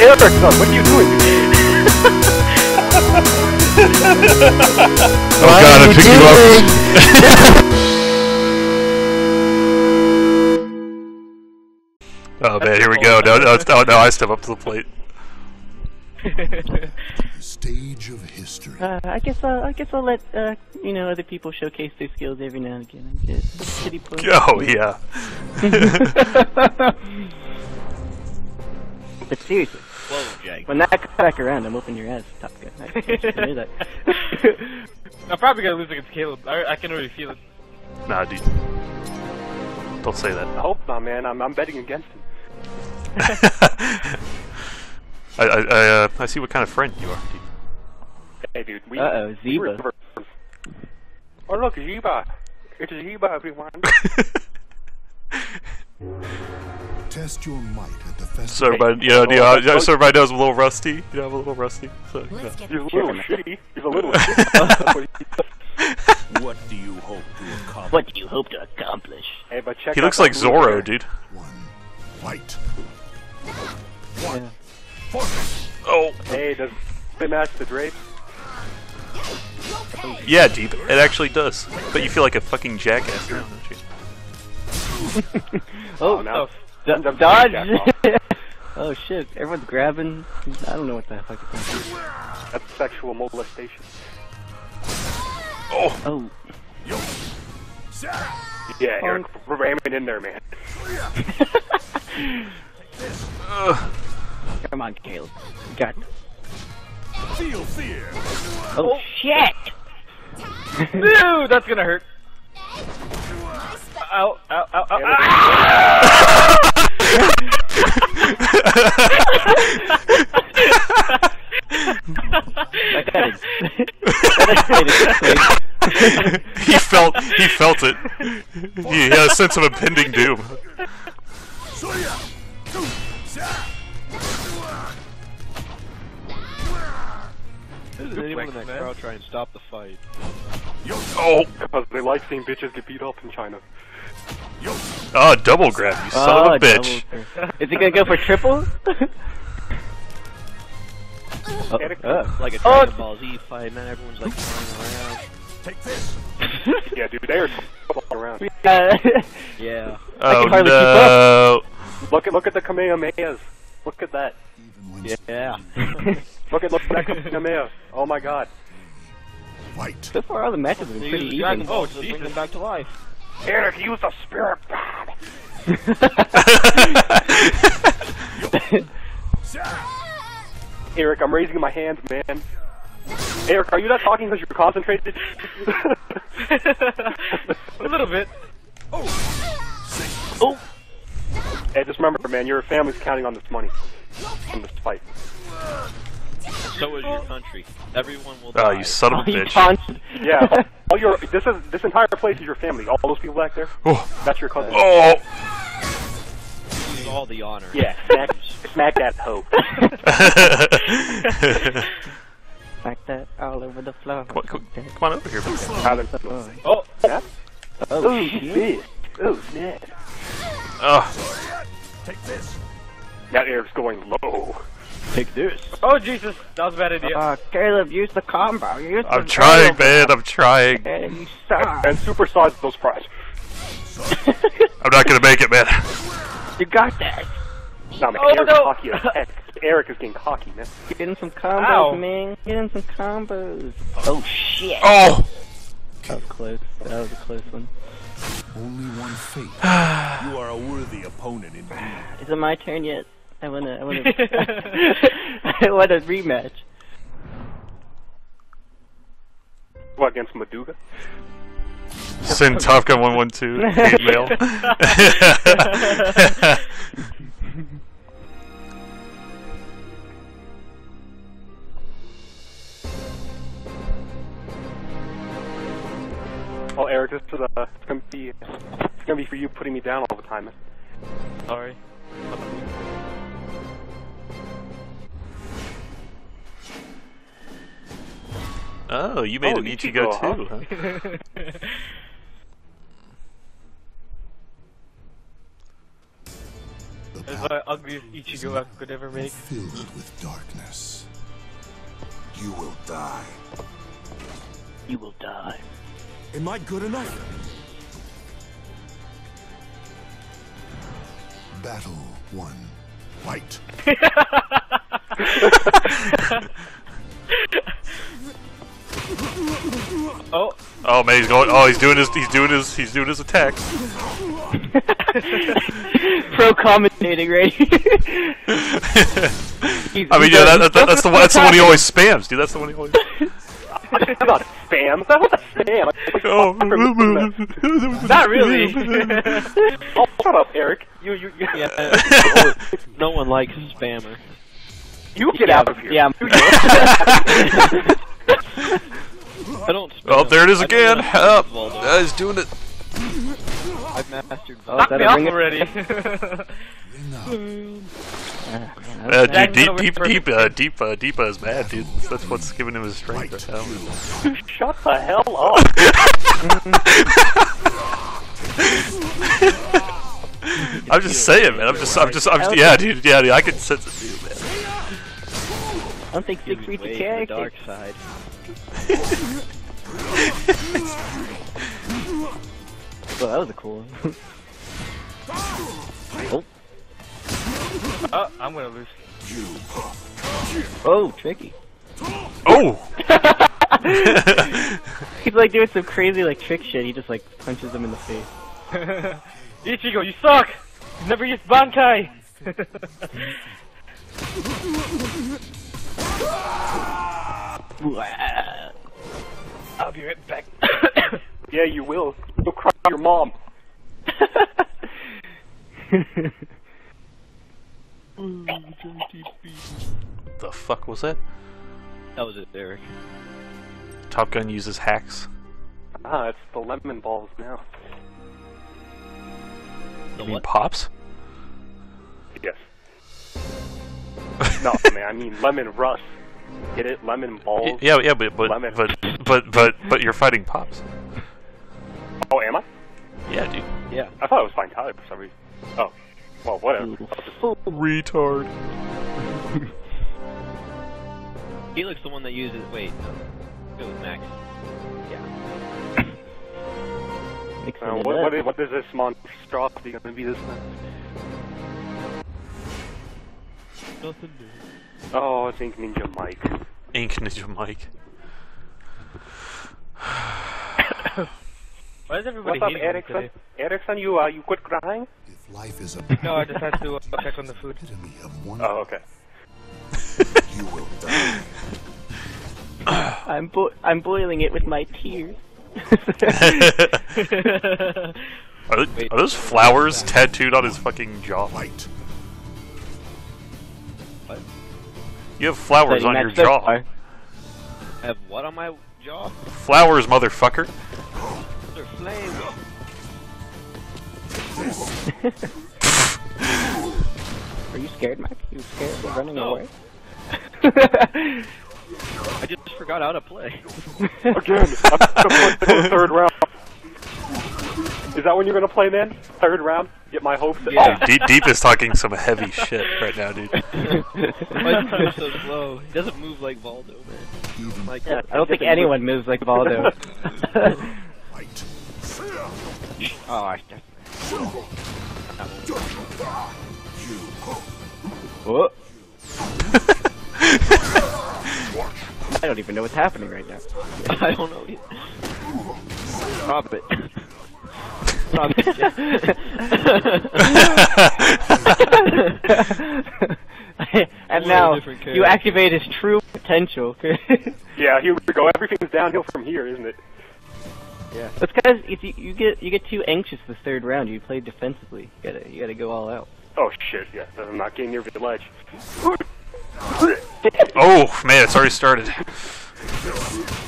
Eric, son, what are you doing? Oh god, I picked you up. oh man, here we go. No, no, no, no, I step up to the plate. Stage of history. Uh, I guess I'll, I guess I'll let uh, you know other people showcase their skills every now and again. I guess. City. Oh yeah. But seriously, Whoa, Jake. when that comes back around, I'm whooping your ass, Top Gun. I, I knew that. I'm probably gonna lose against Caleb. I, I can already feel it. Nah, dude. Don't say that. I hope not, man. I'm, I'm betting against him. I, I, I, uh, I see what kind of friend you are, dude. Hey, dude. We, Uh-oh, we Zeba. never- Oh, look, Zeba. It's Zeba, everyone. Test your might at the So festival. everybody, you know, you know, yeah, so everybody knows I'm a little rusty. You know, I'm a little rusty. So, you know. Let's He's a little shitty. He's a little shitty. What he does. What do you hope to accomplish? what do you hope to accomplish? Hey, but check He out looks that like blue Zorro, hair. dude. One. Fight. Yeah. Oh, Hey, does it match the drape? yeah, deep. It actually does. But you feel like a fucking jackass now, don't you? Oh, no. Oh. D- I'm dodge! oh shit! Everyone's grabbing. I don't know what the fuck is going on. That's sexual molestation. Oh, Oh, Yeah, oh. Eric, we're aiming in there, man. come on, Caleb. You got. this. Feel fear. Oh, oh, shit! Dude, that's gonna hurt. Ow, ow, ow, ow, Eric, That got it. he felt he felt it. He had a sense of impending doom. Does anyone in that crowd try and stop the fight? Oh, because they like seeing bitches get beat up in China. oh, double grab, you son of Oh, a ah, bitch. Is he gonna go for triple? oh, Eric- oh. Like a Oh, Ball Z fight, man. Everyone's like flying around. Take this. Yeah, dude, they are all around. Uh, Yeah. Oh can hardly no! Look at look at the Kamehamehas. Look at that. Yeah. Look at look at that Kamehameha. Oh my god. fight. so far, all the matches have been pretty Use even. Dragon Ball Oh, to bring them back to life. Eric, use the spirit bomb. Eric, I'm raising my hands, man. Eric, are you not talking because you're concentrated? A little bit. oh, Oh. hey, just remember, man, your family's counting on this money from this fight. So is your country. Everyone will Oh, die. you son of a bitch. Yeah, all, all your this is this entire place is your family. All those people back there, Oh, that's your cousin. oh. Use all the honor. Yeah, smack, smack that hoe. Like that all over the floor. come, on, come, come on over here. man. Alan. Oh, Oh, Yeah? oh Ooh, shit. shit. Ooh, snap. Oh, Take this. That Eric's going low. Take this. oh Jesus, that was a bad idea. Uh, Caleb, use the combo. Use I'm the trying, combo. man. I'm trying. Caleb, you suck. And supersize those fries. I'm not gonna make it, man. you got that. Nah, man, Oh, Eric's no. cocky as heck. Eric is getting cocky, man. Get in some combos, Ow. man. Get in some combos. Oh shit. Oh, That was close. That was a close one. Only one fate. You are a worthy opponent indeed. Is it my turn yet? I wanna, I wanna, I want a rematch. What, against Maduga? send Top Gun 112 hate mail. Oh, Eric, this is uh, it's gonna be, it's gonna be for you putting me down all the time, man. Sorry. oh, you made Oh, an Ichigo Ichigo, too, huh? The is the ugliest Ichigo I could ever make. filled with darkness. You will die. You will die. Am I good enough? Battle one. Fight. Oh, Oh man, he's going. Oh, he's doing his. He's doing his. He's doing his attacks. Pro commentating right. I mean, yeah, that, that, that's the one. That's the one he always spams, dude. That's the one he always. I'm spam. That's not spam. Oh, not really. oh, shut up, Eric. You, you, you, Yeah. no one likes a spammer. you get out of here. Yeah. I don't. Spam. Oh, there it is again. know Up. use Uh, he's doing it. I've mastered Oh, Knock that me off already. Uh, dude, Jack's deep, deep, whisper. deep, uh, deep, uh, deep is mad, dude. That's what's giving him his strength right now. Shut the hell up. I'm just saying, man. I'm just, I'm just, I'm just, yeah, dude, yeah, dude. I can sense it, dude, man. I don't think six Give reads a to the character. dark side. Well, that was a cool one. oh. Oh, I'm gonna lose. oh, tricky. Oh, He's like doing some crazy like trick shit. He just like punches him in the face. Ichigo, you suck! You never used Bankai! I'll be right back. Yeah, you will. You'll cry your mom. The fuck was that? That was it, Eric. Top Gun uses hacks. Ah, it's the lemon balls now. The You mean what? pops? Yes. no, man, I mean lemon rust. Get it? Lemon Y- balls. Yeah, yeah, but but Lemon. but but but but you're fighting pops. Oh, am I? Yeah, dude. Yeah. I thought it was Fine Tyler for some reason. Oh. Well, whatever. Retard. Felix, the one that uses. Wait, no. Go with Max. Mixing Uh, what, up. what, is, what is this monstrosity going to be this time? Nothing new. Oh, it's Ink Ninja Mike. Ink Ninja Mike. Why is everybody What's up, hating Erickson? today? Erickson, you, uh, you quit crying? If life is a No, I just had to uh, check on the food. epitome of one, Oh, okay. you will die. I'm bo- I'm boiling it with my tears. Are, th- are those flowers tattooed on his fucking jaw? Fight. You have flowers Setting on your jaw. far. I have what on my jaw? Flowers, motherfucker. They're flames. Are you scared, Mac? You scared? We're running No. away. I just forgot how to play. Again, I'm going to play the third round. Is that when you're going to play, man? Third round? Get my hopes up. Yeah. Oh, Deep, Deep is talking some heavy shit right now, dude. Why is he move so slow? He doesn't move like Voldo, man. Even Like, I don't think anyone moves like Voldo. oh, I Whoa. I don't even know what's happening right now. I don't know. Stop it. Stop it. and now you activate his true potential. Yeah, here we go. Everything's downhill from here, isn't it? That's because if you, you get you get too anxious the third round. You play defensively. You gotta you gotta go all out. Oh, shit, yeah. I'm not getting near the ledge. Oh man, it's already started.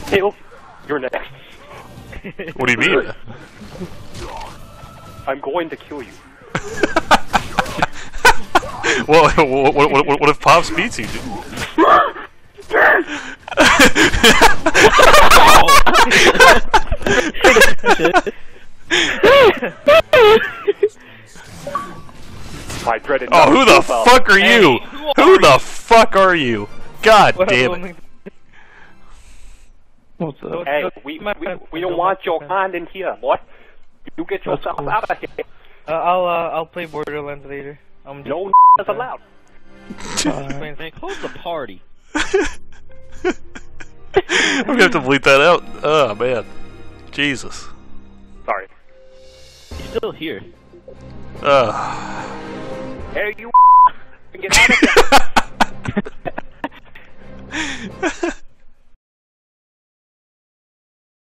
Tails, you're next. What do you mean? I'm going to kill you. Well, what, what, what, what if Pops beats you? dude? My dreaded. Oh, who the profile. fuck are you? Hey, who Who are the fuck are you? God What damn it. What's up? Hey, we, we, we don't want your kind in here, boy. You get yourself cool. out of here. Uh, I'll uh, I'll play Borderlands later. I'm just No is allowed. playing. Man, close the party. I'm gonna have to bleep that out. Oh man. Jesus. Sorry. He's still here. Uh. Hey, you. Get out of here.